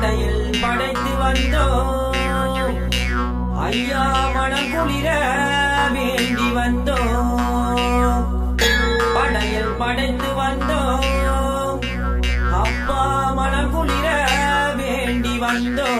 படையில் படைத்து வந்தோம். ஐயா மனம் குளிர வேண்டி வந்தோம். படையில் படைத்து வந்தோம். அப்பா மனம் குளிர வேண்டி வந்தோம்.